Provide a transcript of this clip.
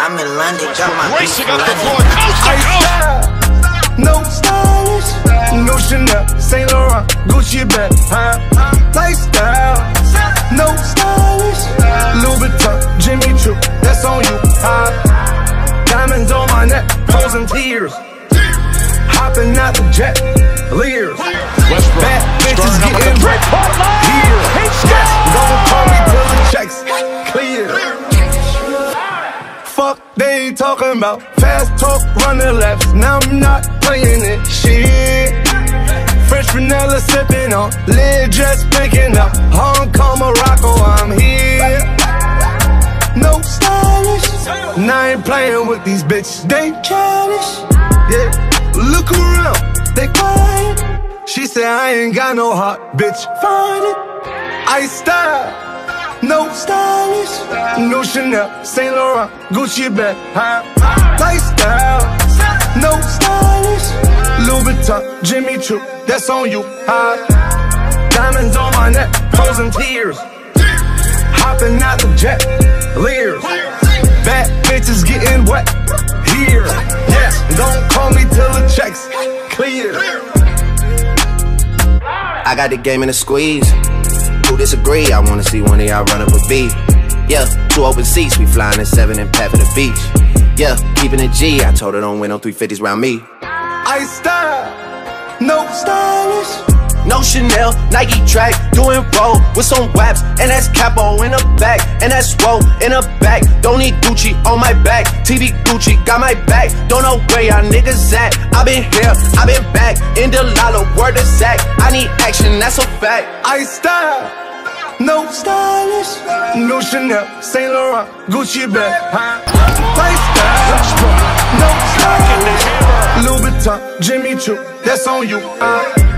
I'm in London, got my Racing up the floor, coast to coast. No stylish, no Chanel, Saint Laurent, Gucci bag, huh? Lifestyle, no stylish, Louis Vuitton, Jimmy Choo, that's on you, huh? Diamonds on my neck, frozen tears. Hopping out the jet, leers. Westbrook Bad bitches starting up getting the Fuck, they talking about fast talk, running laps. Now I'm not playing it. Shit. Fresh vanilla sipping on, lid just picking up. Hong Kong, Morocco, I'm here. No stylish. Now I ain't playing with these bitches. They childish. Yeah. Look around, they quiet. She said I ain't got no heart, bitch. Find it. I style. No stylish, no Chanel, Saint Laurent, Gucci bag, huh? Lifestyle, no stylish, Louis Vuitton, Jimmy Choo, that's on you, huh? Diamonds on my neck, frozen tears, hopping out the jet, leers. Bad bitches getting wet here. Yes, don't call me till the checks clear. I got the game in a squeeze. Who disagree? I wanna see one of y'all run up a beat. Yeah, two open seats, we flying in seven and pat for the beach. Yeah, keeping it G. I told her don't win no 350s round me. I style, no stylish. No Chanel, Nike track, doing roll with some waps, and that's capo in the back, and that's roll in the back. Don't need Gucci on my back, TV Gucci got my back. Don't know where y'all niggas at. I been here, I been back, in the lala, word of Zach. I need action, that's a fact. I style, no stylish, no Chanel, Saint Laurent, Gucci bag, huh? Lifestyle, no stylish, Louis Vuitton, Jimmy Choo, that's on you, uh.